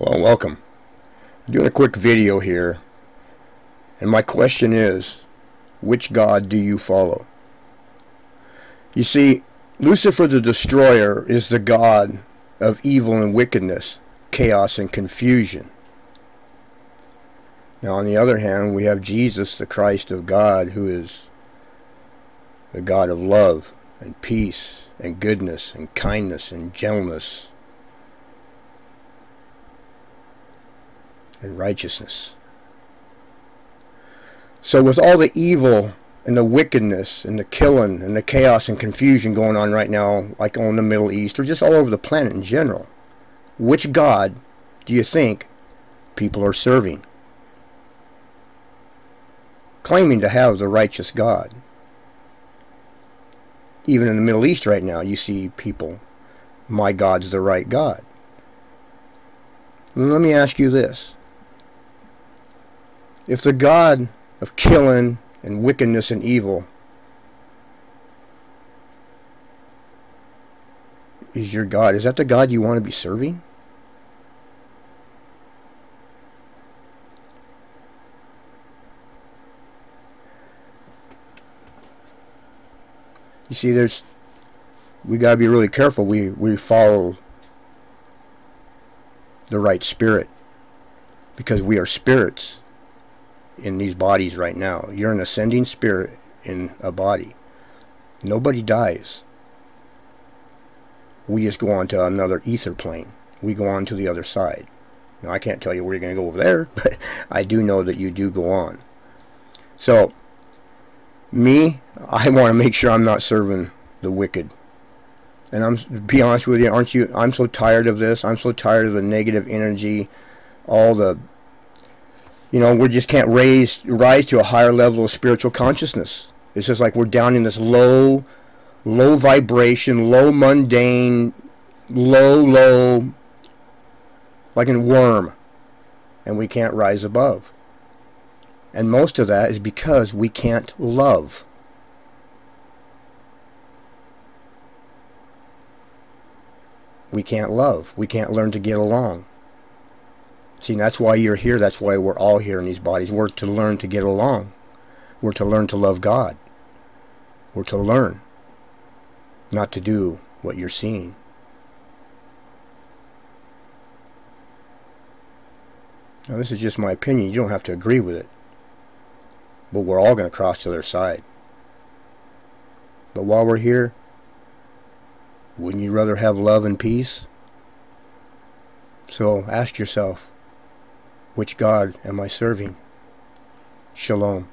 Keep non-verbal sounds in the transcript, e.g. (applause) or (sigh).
Well, welcome. I'm doing a quick video here, and my question is, which God do you follow? You see, Lucifer the Destroyer is the God of evil and wickedness, chaos and confusion. Now, on the other hand, we have Jesus, the Christ of God, who is the God of love and peace and goodness and kindness and gentleness and righteousness. So with all the evil and the wickedness and the killing and the chaos and confusion going on right now, like on the Middle East or just all over the planet in general, which God do you think people are serving? Claiming to have the righteous God. Even in the Middle East right now, you see people, my God's the right God. Let me ask you this if the God of killing and wickedness and evil is your God, is that the God you want to be serving? You see, there's we got to be really careful. We we follow the right spirit because we are spirits in these bodies right now. You're an ascending spirit in a body. Nobody dies. We just go on to another ether plane. We go on to the other side. Now, I can't tell you where you're going to go over there, (laughs) but I do know that you do go on. So, me, I want to make sure I'm not serving the wicked. And I'm, to be honest with you, aren't you? I'm so tired of this. I'm so tired of the negative energy, all the you know, we just can't raise rise to a higher level of spiritual consciousness. It's just like we're down in this low, low vibration, low mundane, low, low, like a worm, and we can't rise above. And most of that is because we can't love. We can't love. We can't learn to get along. See, that's why you're here. That's why we're all here in these bodies. We're to learn to get along. We're to learn to love God. We're to learn not to do what you're seeing. Now, this is just my opinion. You don't have to agree with it. But we're all going to cross to their side. But while we're here, wouldn't you rather have love and peace? So ask yourself, which God am I serving? Shalom.